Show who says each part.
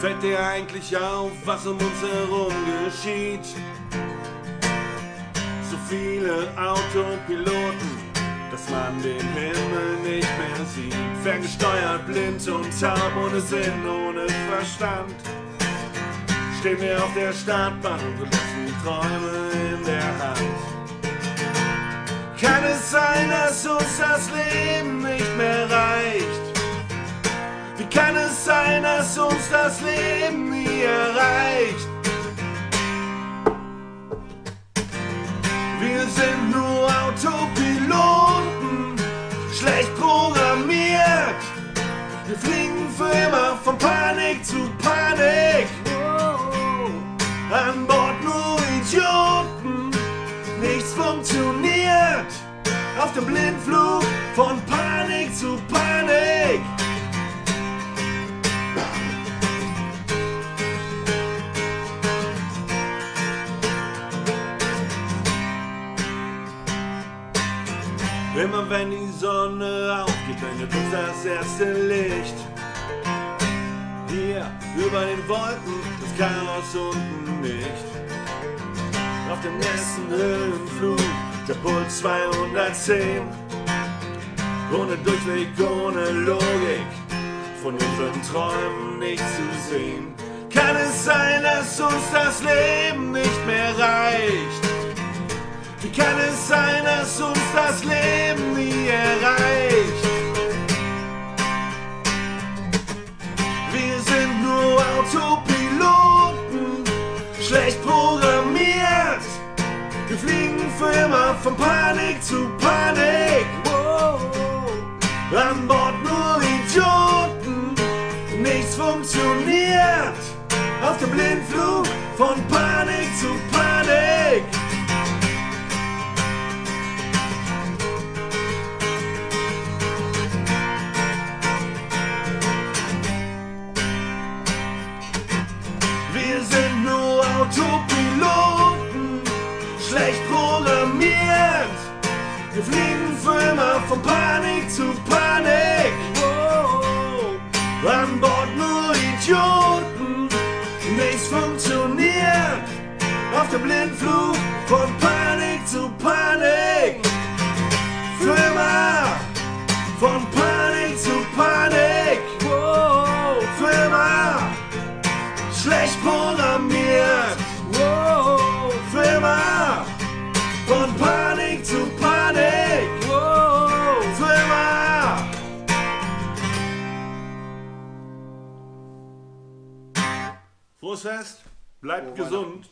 Speaker 1: Fällt dir eigentlich auf, was um uns herum geschieht? So viele Autopiloten, dass man den Himmel nicht mehr sieht. Ferngesteuert, blind und taub, ohne Sinn, ohne Verstand. Stehen wir auf der Startbahn und lassen Träume in der Hand. Kann es sein, dass uns das Leben nicht dass uns das Leben nie erreicht? Wir sind nur Autopiloten, schlecht programmiert. Wir fliegen für immer von Panik zu Panik. An Bord nur Idioten, nichts funktioniert. Auf dem Blindflug von Panik Immer wenn die Sonne aufgeht, wendet uns das erste Licht. Hier über den Wolken, das Chaos unten nicht. Auf dem nächsten Höhenflug, der Puls 210. Ohne Durchweg, ohne Logik, von unseren Träumen nicht zu sehen. Kann es sein, dass uns das Leben nicht mehr reicht? Wie kann es sein, dass uns das Leben schlecht programmiert. Wir fliegen für immer von Panik zu Panik. Wow. An Bord nur Idioten, nichts funktioniert. Auf dem Blindflug von Panik zu Panik. Autopiloten, schlecht programmiert. Wir fliegen für immer von Panik zu Panik. An Bord nur Idioten, nichts funktioniert. Auf dem Blindflug von Panik zu Panik. Für immer von Panik zu Panik. Für immer schlecht programmiert. Frohes Fest, bleibt
Speaker 2: Frohe
Speaker 1: gesund.